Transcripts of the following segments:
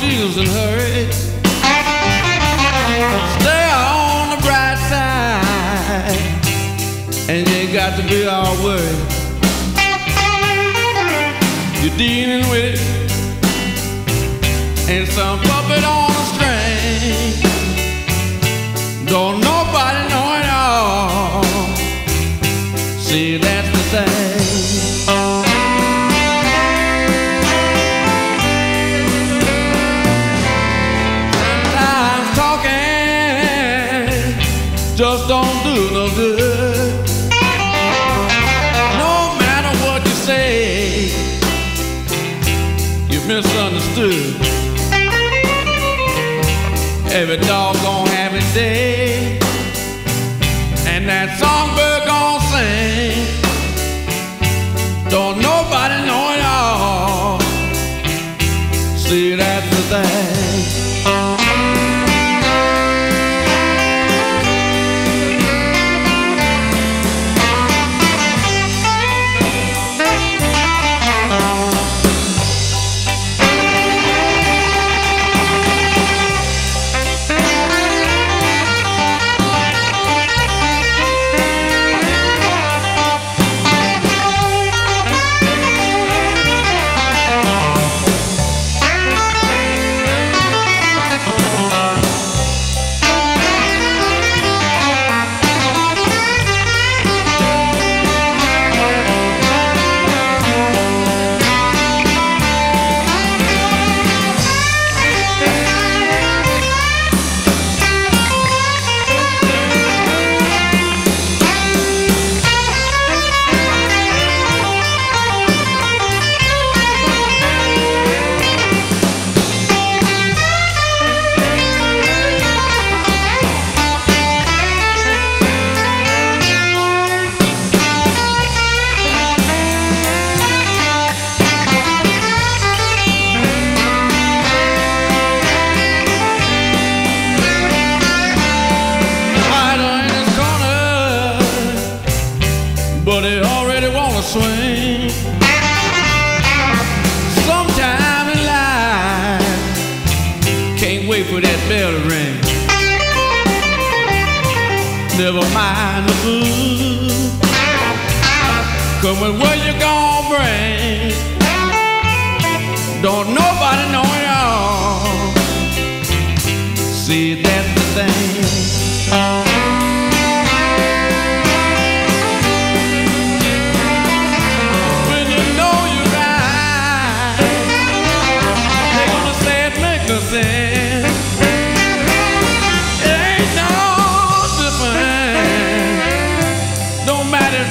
feels and hurry. Stay on the bright side, and you ain't got to be all worried. You're dealing with it, and some puppet on a string. Don't nobody just don't do no good. No matter what you say, you're misunderstood. Every dog gonna have its day, and that songbird gonna sing. But he already wanna swing. Sometime in life, can't wait for that bell to ring. Never mind the food, coming what you gonna bring. Don't know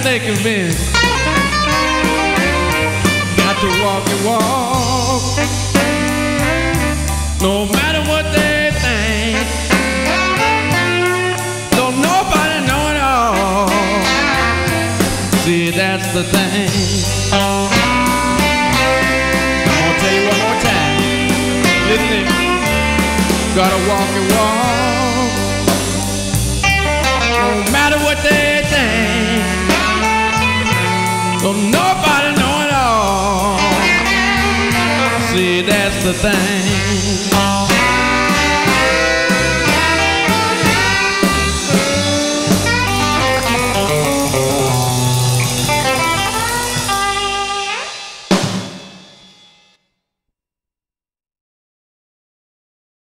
they convince. Got to walk your walk. No matter what they think. Don't nobody know it all. See, that's the thing. I'm gonna tell you one more time. Listen, gotta walk and walk. No matter what they think. Don't nobody know it all. See, that's the thing.